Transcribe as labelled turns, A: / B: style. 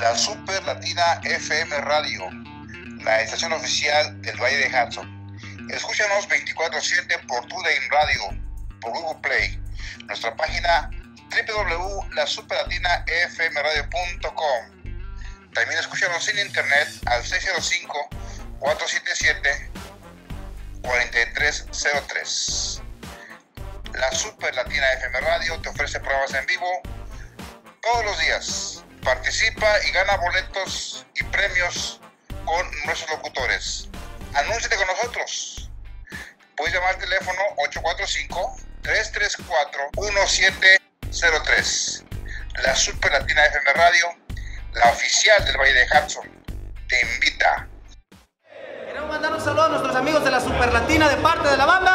A: la Super Latina FM Radio, la estación oficial del Valle de Hudson. Escúchanos 24/7 por TuneIn Radio, por Google Play, nuestra página www.lasuperlatinafmradio.com. También escúchanos en internet al 605-477-4303. La Super Latina FM Radio te ofrece pruebas en vivo todos los días. Participa y gana boletos y premios con nuestros locutores. Anúnciate con nosotros. Puedes llamar al teléfono 845-334-1703. La Super Latina FM Radio, la oficial del Valle de Hudson, te invita.
B: Queremos mandar un saludo a nuestros amigos de la Super Latina de parte de la banda.